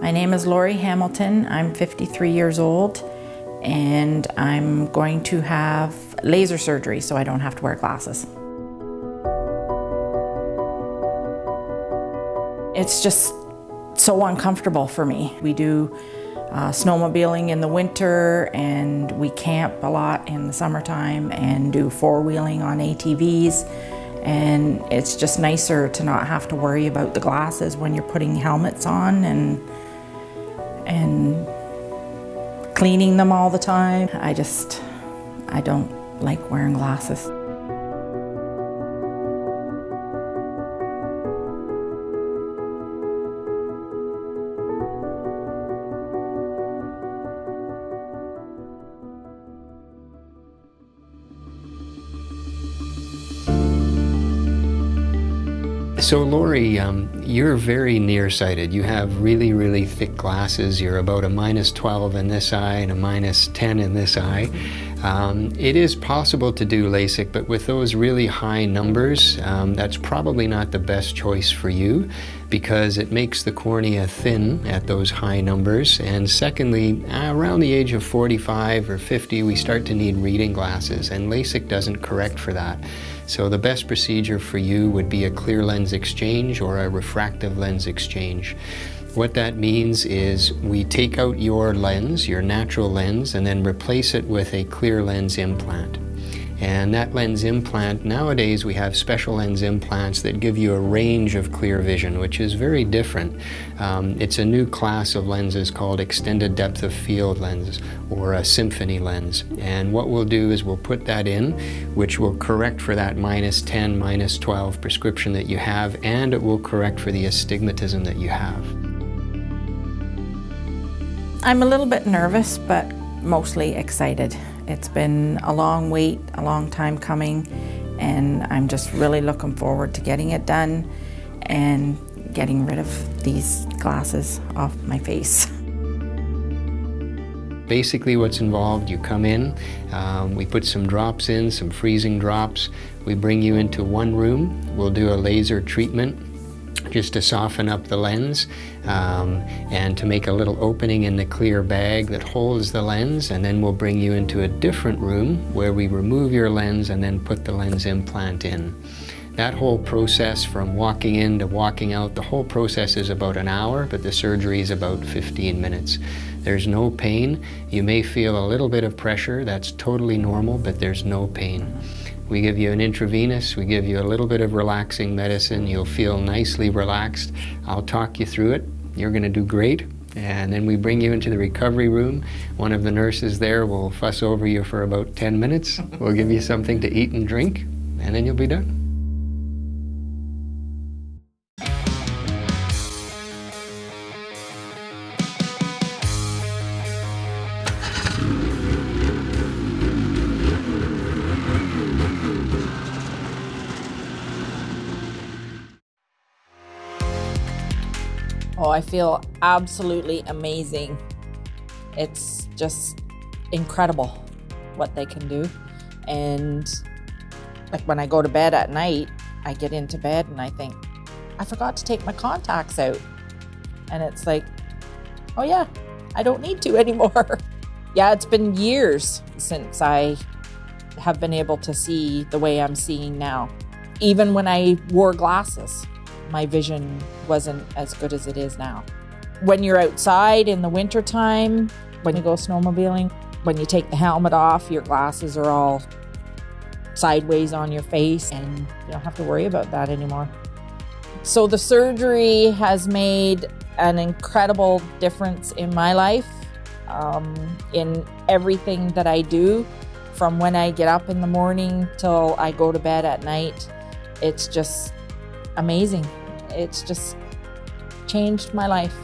My name is Lori Hamilton. I'm 53 years old and I'm going to have laser surgery so I don't have to wear glasses. It's just so uncomfortable for me. We do uh, snowmobiling in the winter and we camp a lot in the summertime and do four-wheeling on ATVs and it's just nicer to not have to worry about the glasses when you're putting helmets on and and cleaning them all the time. I just, I don't like wearing glasses. So, Lori, um, you're very nearsighted. You have really, really thick glasses. You're about a minus 12 in this eye and a minus 10 in this eye. Um, it is possible to do LASIK, but with those really high numbers, um, that's probably not the best choice for you because it makes the cornea thin at those high numbers. And secondly, around the age of 45 or 50, we start to need reading glasses, and LASIK doesn't correct for that. So the best procedure for you would be a clear lens exchange or a refractive lens exchange. What that means is we take out your lens, your natural lens, and then replace it with a clear lens implant. And that lens implant, nowadays we have special lens implants that give you a range of clear vision, which is very different. Um, it's a new class of lenses called extended depth of field lens or a Symfony lens. And what we'll do is we'll put that in, which will correct for that minus 10, minus 12 prescription that you have, and it will correct for the astigmatism that you have. I'm a little bit nervous, but mostly excited. It's been a long wait, a long time coming, and I'm just really looking forward to getting it done and getting rid of these glasses off my face. Basically what's involved, you come in, um, we put some drops in, some freezing drops, we bring you into one room, we'll do a laser treatment, just to soften up the lens um, and to make a little opening in the clear bag that holds the lens and then we'll bring you into a different room where we remove your lens and then put the lens implant in. That whole process from walking in to walking out, the whole process is about an hour, but the surgery is about 15 minutes. There's no pain. You may feel a little bit of pressure. That's totally normal, but there's no pain. We give you an intravenous, we give you a little bit of relaxing medicine. You'll feel nicely relaxed. I'll talk you through it. You're going to do great. And then we bring you into the recovery room. One of the nurses there will fuss over you for about 10 minutes. We'll give you something to eat and drink, and then you'll be done. Oh, I feel absolutely amazing. It's just incredible what they can do. And like when I go to bed at night, I get into bed and I think, I forgot to take my contacts out. And it's like, oh yeah, I don't need to anymore. yeah, it's been years since I have been able to see the way I'm seeing now. Even when I wore glasses my vision wasn't as good as it is now. When you're outside in the wintertime, when you go snowmobiling, when you take the helmet off, your glasses are all sideways on your face and you don't have to worry about that anymore. So the surgery has made an incredible difference in my life, um, in everything that I do, from when I get up in the morning till I go to bed at night. It's just amazing. It's just changed my life.